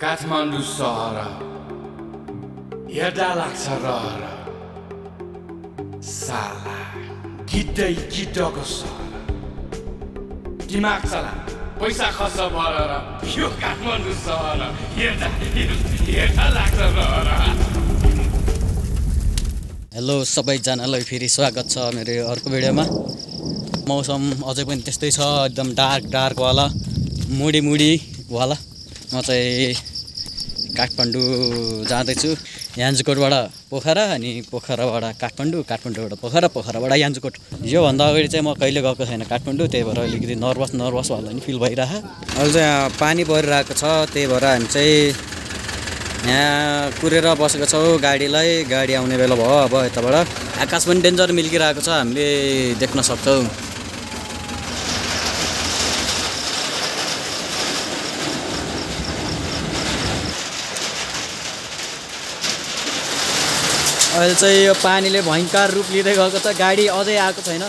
काठमाडौँ सहर हेर्दा लाग्छ रहर साला गिद्धै गिद्धको सहर दिमाग चला पैसा खर्च भएर यो काठमाडौँ सहर हेर्दा हेर्दा लाग्छ रहर हेलो सबैजनालाई फेरि स्वागत छ मेरो अर्को भिडियोमा। मौसम अझै पनि त्यस्तै छ एकदम डार्क डार्कवाला मुडी मुडीवाला म चाहिँ काठमाडौँ जाँदैछु। यान्जुकोटबाट पोखरा अनि पोखराबाट काठमाडौँ काठमाडौँबाट पोखरा पोखराबाट यान्जुकोट। योभन्दा अगाडि चाहिँ म कहिले गएको छैन काठमाडौँ त्यही भएर अलिकति नर्भस नर्भसवाला नि फिल भइरह। अहिले चाहिँ पानी परिरहेको छ त्यही भएर हामी चाहिँ यहाँ कुरेर बसेको छौँ गाडीलाई। गाडी आउने बेला भयो अब यताबाट। आकाश पनि डेन्जर मिल्किरहेको छ हामीले देख्न सक्छौँ। अहिले चाहिँ यो पानीले भयङ्कर रूप लिँदै गएको छ। गाडी अझै आएको छैन।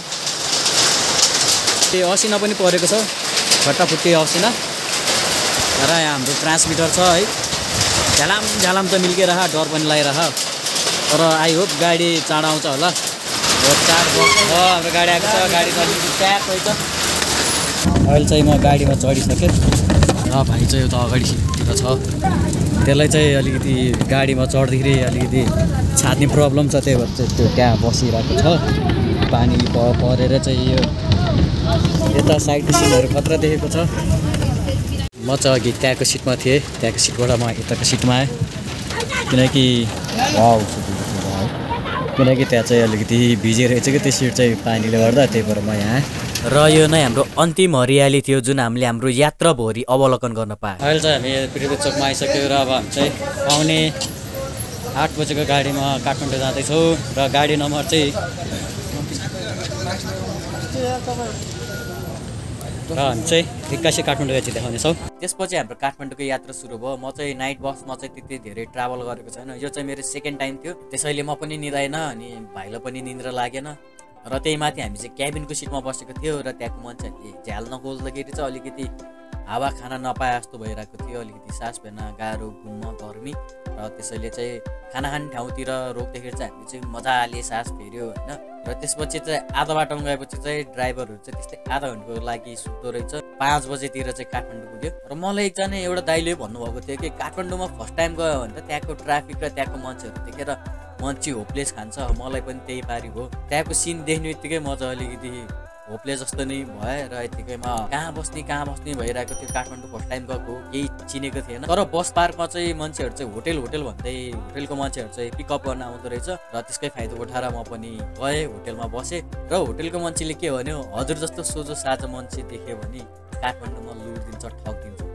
त्यो असिना पनि परेको छ। फट्टाफुट्टी असिना। र यहाँ हाम्रो ट्रान्समिटर छ है। झ्यालाम झ्यालाम त मिल्किरह डर पनि लगाइरह तर आई होप गाडी चाँडो आउँछ होला चार हाम्रो गाडी आएको छ। गाडी त अलिकति ट्याक छ अहिले चाहिँ म गाडीमा चढिसकेँ। र भाइ चाहिँ उता अगाडितिर छ। त्यसलाई चाहिँ अलिकति गाडीमा चढ्दाखेरि अलिकति छात्ने प्रब्लम छ त्यही भएर चाहिँ त्यो त्यहाँ बसिरहेको छ। पानी परेर चाहिँ यो यता साइड सिनहरू खतरा देखेको छ। म चाहिँ अघि त्यहाँको सिटमा थिएँ त्यहाँको सिटबाट म यताको सिटमा आएँ। किनकि किनकि त्यहाँ चाहिँ अलिकति भिजे रहेछ कि त्यो सिट चाहिँ पानीले गर्दा त्यही भएर म यहाँ आएँ। र यो नै हाम्रो अन्तिम हरियाली थियो जुन हामीले हाम्रो यात्राभरि अवलोकन गर्न पायौँ। अहिले चाहिँ हामी पृथ्वी चोकमा आइसक्यो र अब हामी चाहिँ पाउने आठ बजेको गाडीमा काठमाडौँ जाँदैछौँ र गाडी नम्बर चाहिँ र हामी चाहिँ एक्कासी काठमाडौँ चाहिँ देखाउनेछौँ। त्यसपछि हाम्रो काठमाडौँको यात्रा सुरु भयो। म चाहिँ नाइट बसमा चाहिँ त्यति धेरै ट्राभल गरेको छैन। यो चाहिँ मेरो सेकेन्ड टाइम थियो। त्यसैले म पनि निदाएन अनि भाइलाई पनि निन्द्रा लागेन। र त्यही माथि हामी चाहिँ क्याबिनको सिटमा बसेको थियो र त्यहाँको मान्छेहरूले झ्याल नखोल्दाखेरि चाहिँ अलिकति। हावा खाना नपाए जस्तो भइरहेको थियो अलिकति सास फेर्न गाह्रो घुम्न गर्मी। र त्यसैले चाहिँ खाना खाने ठाउँतिर रोक्दाखेरि चाहिँ हामीले चाहिँ मजाले सास फेऱ्यो होइन। र त्यसपछि चाहिँ आधा बाटोमा गएपछि चाहिँ ड्राइभरहरू चाहिँ त्यस्तै आधा घन्टाको लागि सुत्दो रहेछ। पाँच बजेतिर चाहिँ काठमाडौँ पुग्यो। र मलाई एकजना एउटा दाइले भन्नुभएको थियो कि काठमाडौँमा फर्स्ट टाइम गयो भने त त्यहाँको ट्राफिक र त्यहाँको मान्छेहरू देखेर मान्छे होपलेस खान्छ मलाई पनि त्यही पारी हो। त्यहाँको सिन देख्ने बित्तिकै म चाहिँ अलिकति होपलेस जस्तो नै भएँ र यतिकैमा कहाँ बस्ने कहाँ बस्ने भइरहेको थियो काठमाडौँ फर्स्ट टाइम गएको केही चिनेको थिएन। तर बस पार्कमा चाहिँ मान्छेहरू चाहिँ होटेल होटेल भन्दै होटेलको मान्छेहरू चाहिँ पिकअप गर्न आउँदो रहेछ र त्यसकै फाइदा उठाएर म पनि गएँ होटेलमा बसेँ। र होटेलको मान्छेले के भन्यो हजुर जस्तो सोझो साझा मान्छे देख्यो भने काठमाडौँमा लुट दिन्छ ठग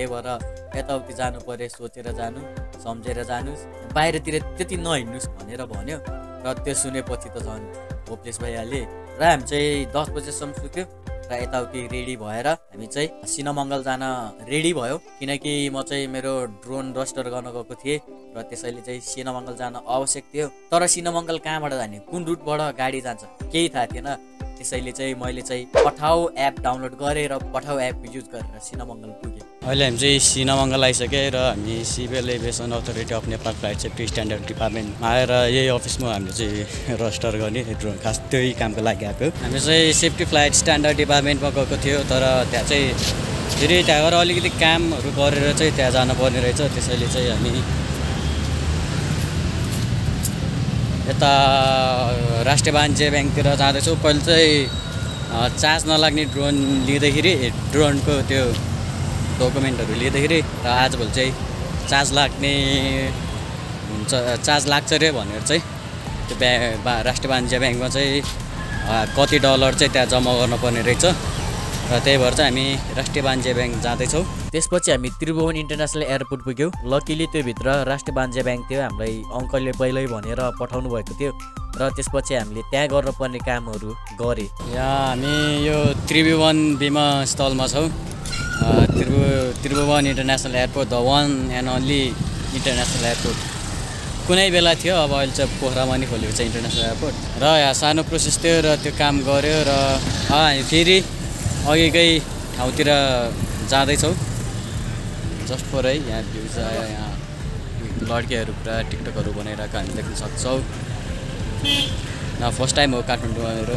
त्यही भएर यताउति जानु पऱ्यो सोचेर जानु सम्झेर जानुहोस् बाहिरतिर त्यति नहिँड्नुहोस् भनेर भन्यो र त्यो सुनेपछि त झन् होपलेस भइहालेँ र हामी चाहिँ दस बजेसम्म सुत्यो र यताउति रेडी भएर हामी चाहिँ सिनमङ्गल जान रेडी भयो। किनकि म चाहिँ मेरो ड्रोन रस्टर गर्न गएको थिएँ र त्यसैले चाहिँ सिनमङ्गल जान आवश्यक थियो। तर सिनमङ्गल कहाँबाट जाने? कुन रुटबाट गाडी जान्छ? केही थाहा थिएन। त्यसैले चाहिँ मैले चाहिँ पठाउ एप डाउनलोड गरेँ र पठाउ एप युज गरेर सिनमङ्गल पुगेँ। अहिले हामी चाहिँ सिनमङ्गल आइसक्यो र हामी civil aviation authority of Nepal flight safety standard डिपार्टमेन्टमा आएर यही अफिसमा हामीले चाहिँ रजिस्टर गर्ने ड्रोन खास त्यही कामको लागि आएको हामी चाहिँ सेफ्टी फ्लाइट स्ट्यान्डर्ड डिपार्टमेन्टमा गएको थियो तर त्यहाँ चाहिँ फेरि त्यहाँ गएर अलिकति कामहरू गरेर चाहिँ त्यहाँ जानुपर्ने रहेछ। त्यसैले चाहिँ हामी यता राष्ट्रिय वाणिज्य ब्याङ्कतिर जाँदैछौँ। पहिले चाहिँ चार्ज नलाग्ने ड्रोन लिँदाखेरि ड्रोनको त्यो डकुमेन्टहरू लिँदाखेरि र आजभोलि चाहिँ चार्ज लाग्ने हुन्छ चार्ज लाग्छ अरे भनेर चाहिँ त्यो ब्या राष्ट्रिय वाणिज्य ब्याङ्कमा चाहिँ कति डलर चाहिँ त्यहाँ जम्मा गर्नुपर्ने रहेछ र त्यही भएर चाहिँ हामी राष्ट्रिय वाणिज्य ब्याङ्क जाँदैछौँ। त्यसपछि हामी त्रिभुवन इन्टरनेसनल एयरपोर्ट पुग्यौँ। लकिली त्योभित्र राष्ट्रिय वाणिज्य ब्याङ्क थियो हामीलाई अङ्कलले पहिल्यै भनेर पठाउनु भएको थियो र त्यसपछि हामीले त्यहाँ गर्नुपर्ने कामहरू गरे। यहाँ हामी यो त्रिभुवन विमानस्थलमा छौँ। त्रिभु Tribhuvan international airport the one and only international airport कुनै बेला थियो अब अहिले चाहिँ पोखरामा नि खोलेको छ इन्टरनेसनल एयरपोर्ट र यहाँ सानो प्रोसेस थियो र त्यो काम गऱ्यो र हामी फेरि अघिकै ठाउँतिर जाँदैछौँ। जस्ट फर है यहाँ भ्यू छ यहाँ लड्केहरू पुरा टिकटकहरू बनाइरहेको हामी देख्न सक्छौँ। फर्स्ट टाइम हो काठमाडौँमा मेरो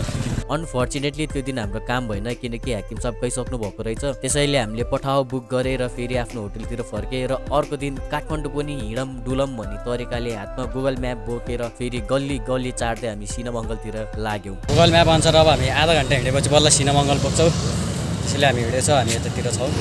अनफर्चुनेटली त्यो दिन हाम्रो काम भएन किनकि हाकिम साहब गइसक्नु भएको रहेछ। त्यसैले हामीले पठाउ बुक गरेर फेरि आफ्नो होटलतिर फर्केँ र अर्को दिन काठमाडौँ पनि हिँडम डुलम भन्ने तरिकाले हातमा गुगल म्याप बोकेर फेरि गल्ली गल्ली चाड्दै हामी सिनेमङ्गलतिर लाग्यौँ। गुगल म्याप अनुसार अब हामी आधा घन्टा हिँडेपछि बल्ल सिनेमङ्गल पुग्छौँ। त्यसैले हामी हिँडेछौँ हामी यतातिर छौँ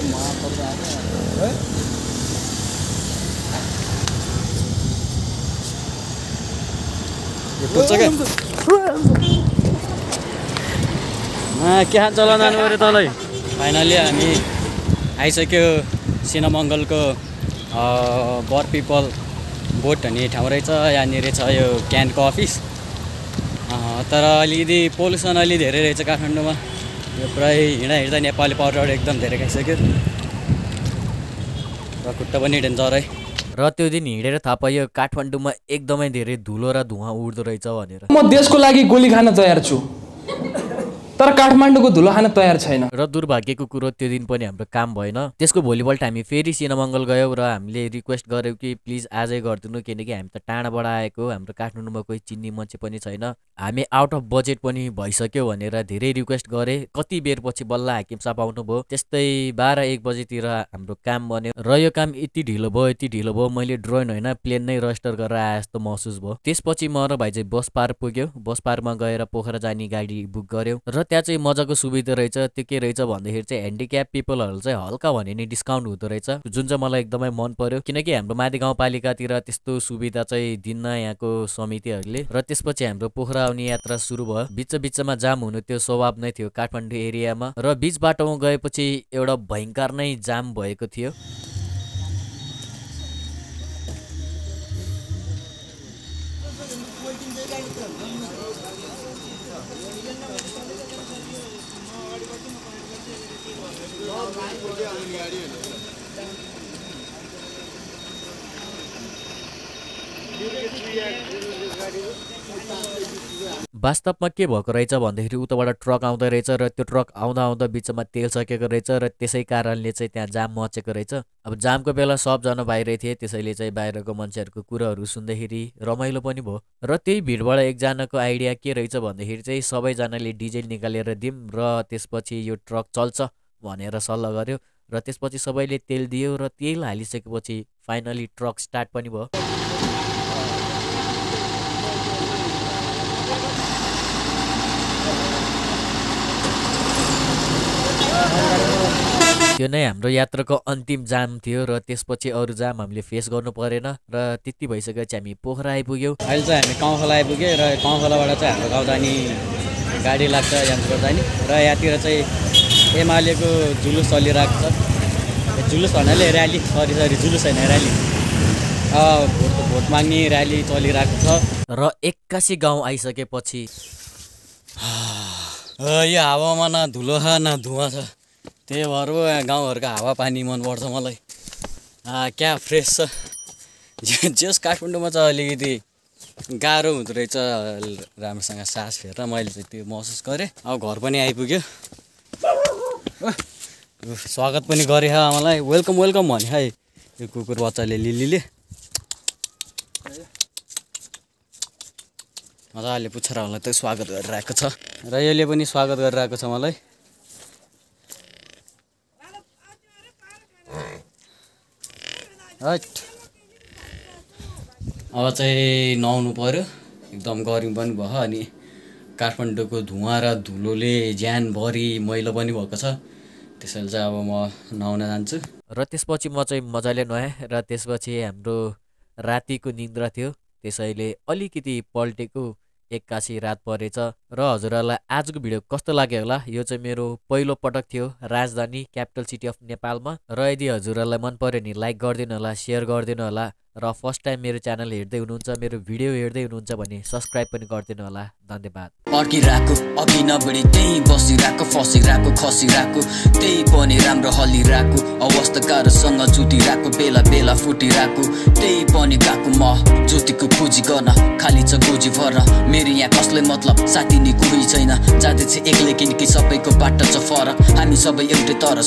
पुग्छ क्या होला जानु पऱ्यो तलै फाइनली हामी आइसक्यो सिनेमङ्गलको बर पिपल बोट भन्ने ठाउँ रहेछ यहाँनिर छ यो क्यानको अफिस। तर अलिकति पोल्युसन अलि धेरै रहेछ काठमाडौँमा। यो पुरै हिँड्दा हिँड्दा नेपाली पाउडर एकदम धेरै खाइसक्यो। र खुट्टा पनि डेन्जर है र त्यो दिन हिँडेर थाहा पायो काठमाडौँमा एकदमै धेरै धुलो र धुवा उड्दो रहेछ भनेर। म देशको लागि गोली खान तयार छु। तर काठमाडौँको धुलो खान तयार छैन। र दुर्भाग्यको कुरो त्यो दिन पनि हाम्रो काम भएन। त्यसको भोलिपल्ट हामी फेरि सिनेमङ्गल गयौँ र हामीले रिक्वेस्ट गऱ्यौँ कि प्लिज आजै गरिदिनु किनकि हामी त टाढाबाट आएको हाम्रो काठमाडौँमा कोही चिन्ने मान्छे पनि छैन। हामी आउट अफ बजेट पनि भइसक्यो भनेर धेरै रिक्वेस्ट गरेँ। कति बेर पछि बल्ल हाकिम साहब आउनुभयो। त्यस्तै बाह्र एक बजीतिर हाम्रो काम बन्यो। र यो काम यति ढिलो भयो यति ढिलो भयो मैले ड्रोन होइन प्लेन नै रजिस्टर गरेर आए जस्तो महसुस भयो। त्यसपछि म र भाइ चाहिँ बस पार्क पुग्यो। बस पार्कमा गएर पोखरा जाने गाडी बुक गऱ्यौँ। र त्यहाँ चाहिँ मजाको सुविधा रहेछ। त्यो के रहेछ भन्दाखेरि चाहिँ ह्यान्डिक्याप पिपलहरू चाहिँ हल्का भने नि डिस्काउन्ट हुँदो रहेछ। जुन चाहिँ मलाई एकदमै मन पर्यो। किनकि हाम्रो माथि गाउँपालिकातिर त्यस्तो सुविधा चाहिँ दिन्न यहाँको समितिहरूले। र त्यसपछि हाम्रो पोखरा आउने यात्रा सुरु भयो। बिच बिचमा जाम हुनु त्यो स्वभाव नै थियो काठमाडौँ एरियामा। र बिच बाटोमा गएपछि एउटा भयङ्कर नै जाम भएको थियो। गाडी हो गाडी हो वास्तवमा के भएको रहेछ भन्दाखेरि उताबाट ट्रक आउँदो रहेछ र त्यो ट्रक आउँदा आउँदा बिचमा तेल सकेको रहेछ र त्यसै कारणले चाहिँ त्यहाँ जाम मचेको रहेछ। अब जामको बेला सबजना बाहिरै थिए त्यसैले चाहिँ बाहिरको मान्छेहरूको कुराहरू सुन्दाखेरि रमाइलो पनि भयो। र त्यही भिडबाट एकजनाको आइडिया के रहेछ भन्दाखेरि चाहिँ सबैजनाले डिजेल निकालेर दिउँ र त्यसपछि यो ट्रक चल्छ भनेर सल्लाह गर्यो। र त्यसपछि सबैले तेल दियो र तेल हालिसकेपछि फाइनली ट्रक स्टार्ट पनि भयो। त्यो नै हाम्रो यात्राको अन्तिम जाम थियो र त्यसपछि अरू जाम हामीले फेस गर्नु परेन र त्यति भइसकेपछि हामी पोखरा आइपुग्यौँ। अहिले चाहिँ हामी काउँखोला आइपुग्यो र काउँखोलाबाट चाहिँ हाम्रो गाउँ जाने गाडी लाग्छ यहाँबाट जाने। र यहाँतिर चाहिँ एमालेको जुलुस चलिरहेको छ। जुलुस भन्नाले ऱ्याली सरी सरी जुलुस होइन ऱ्याली भोट भोट माग्ने ऱ्याली चलिरहेको छ। र एक्कासी गाउँ आइसकेपछि यो हावामा न धुलो छ न धुवा छ। त्यही भएर पो गाउँघरको हावापानी मनपर्छ मलाई। क्या फ्रेस छ? जे- जस काठमाडौँमा चाहिँ अलिकति गाह्रो हुँदो रहेछ। राम्रोसँग सास फेर्न मैले चाहिँ त्यो महसुस गरेँ। अब घर पनि आइपुग्यो। स्वागत पनि गरे। मलाई वेलकम वेलकम भने है यो कुकुर बच्चाले लिलीले। मजाले पुच्छराहरूलाई त स्वागत गरिरहेको छ। र यसले पनि स्वागत गरिरहेको छ मलाई। हट। अब चाहिँ नुहाउनु पऱ्यो एकदम गर्मी पनि भयो अनि काठमाडौँको धुवा र धुलोले ज्यानभरि मैलो पनि भएको छ। त्यसैले चाहिँ अब म नुहाउन जान्छु। र त्यसपछि म चाहिँ मजाले नुहाएँ र त्यसपछि हाम्रो रातिको निन्द्रा थियो। त्यसैले अलिकति पल्टेको एक्कासी रात परेछ र हजुरहरूलाई आजको भिडियो कस्तो लाग्यो होला यो चाहिँ मेरो पहिलो पटक थियो राजधानी क्यापिटल सिटी अफ नेपालमा। र यदि हजुरहरूलाई मन पर्यो भने लाइक गरिदिनु होला सेयर गरिदिनु होला। र फर्स्ट टाइम मेरो च्यानल हेर्दै हुनुहुन्छ मेरो भिडियो हेर्दै हुनुहुन्छ भने सब्सक्राइब पनि गरिदिनु होला। धन्यवाद। पर्खिरहेको अघि नबढी त्यहीँ बसिरहेको फसिरहेको खसिरहेको त्यही पनि राम्रो हलिरहेको अवस्थाकारसँग जुटिरहेको बेला बेला फुटिरहेको त्यही पनि गएको म ज्योतिको खोजी गर्न खाली छ गोजी भर्न मेरो यहाँ कसले मतलब साथी नि कोही छैन जाँदैछ एक्लै किनकि सबैको बाटो छ फरक हामी सबै एउटै तर